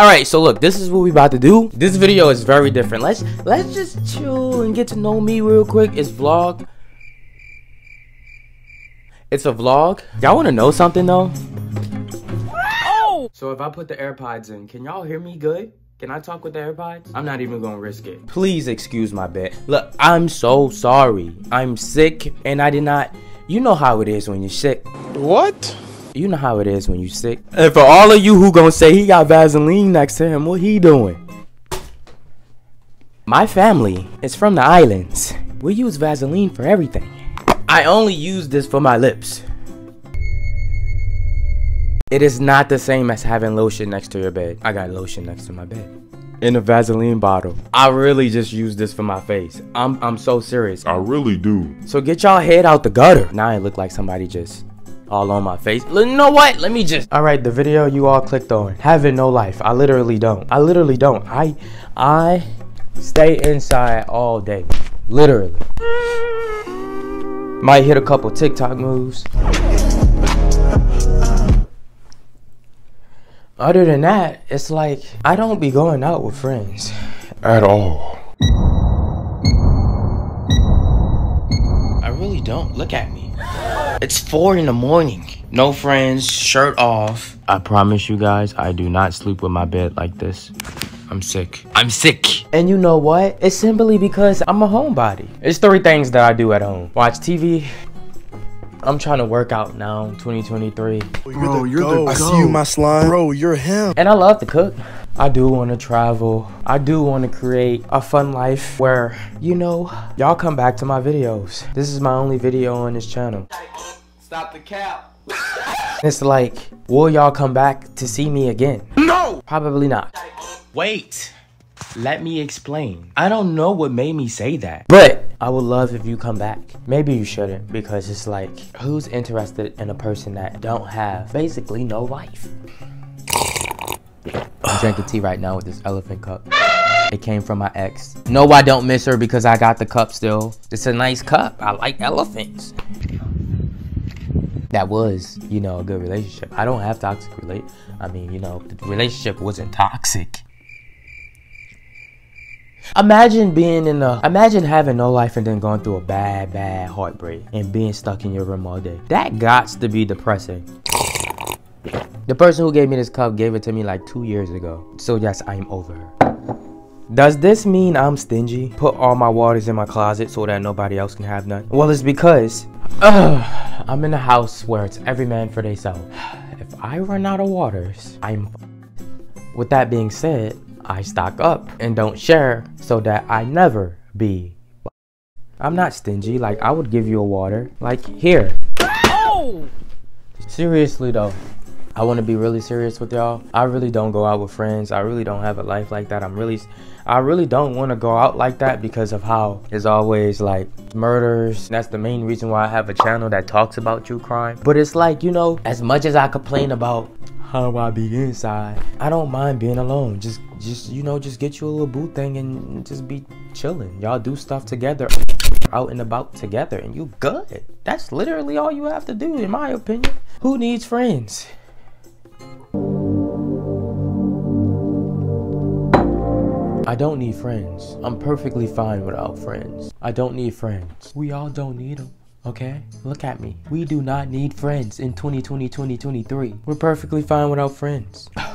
All right, so look, this is what we about to do. This video is very different. Let's let's just chill and get to know me real quick. It's vlog. It's a vlog. Y'all want to know something though? Oh! So if I put the AirPods in, can y'all hear me good? Can I talk with the AirPods? I'm not even gonna risk it. Please excuse my bed. Look, I'm so sorry. I'm sick and I did not. You know how it is when you're sick. What? You know how it is when you sick. And for all of you who gonna say he got Vaseline next to him, what he doing? My family is from the islands. We use Vaseline for everything. I only use this for my lips. It is not the same as having lotion next to your bed. I got lotion next to my bed. In a Vaseline bottle. I really just use this for my face. I'm I'm so serious. I really do. So get y'all head out the gutter. Now I look like somebody just all on my face. You know what? Let me just. All right, the video you all clicked on. Having no life. I literally don't. I literally don't. I, I stay inside all day. Literally. Might hit a couple TikTok moves. Other than that, it's like I don't be going out with friends. At all. I really don't. Look at me. It's four in the morning. No friends, shirt off. I promise you guys, I do not sleep with my bed like this. I'm sick. I'm sick. And you know what? It's simply because I'm a homebody. It's three things that I do at home. Watch TV. I'm trying to work out now, 2023. Bro, you're the, I see you, my slime. Bro, you're him. And I love to cook. I do want to travel. I do want to create a fun life where, you know, y'all come back to my videos. This is my only video on this channel. Stop the cap. It's like, will y'all come back to see me again? No! Probably not. Wait. Let me explain. I don't know what made me say that. But I would love if you come back. Maybe you shouldn't because it's like who's interested in a person that don't have basically no life? Drinking tea right now with this elephant cup. It came from my ex. No, I don't miss her because I got the cup still. It's a nice cup. I like elephants. That was, you know, a good relationship. I don't have toxic relate. I mean, you know, the relationship wasn't toxic. Imagine being in a, imagine having no life and then going through a bad, bad heartbreak and being stuck in your room all day. That gots to be depressing. The person who gave me this cup gave it to me like two years ago. So yes, I'm over her. Does this mean I'm stingy? Put all my waters in my closet so that nobody else can have none? Well, it's because uh, I'm in a house where it's every man for themselves. If I run out of waters, I'm With that being said, I stock up and don't share so that I never be. I'm not stingy. Like, I would give you a water. Like, here. Oh! Seriously, though. I want to be really serious with y'all. I really don't go out with friends. I really don't have a life like that. I'm really, I really don't want to go out like that because of how it's always like murders. That's the main reason why I have a channel that talks about true crime. But it's like, you know, as much as I complain about how I be inside. I don't mind being alone. Just, just you know, just get you a little boo thing and just be chilling. Y'all do stuff together, out and about together, and you good. That's literally all you have to do, in my opinion. Who needs friends? I don't need friends. I'm perfectly fine without friends. I don't need friends. We all don't need them. Okay? Look at me. We do not need friends in 2020, 2023. We're perfectly fine without friends.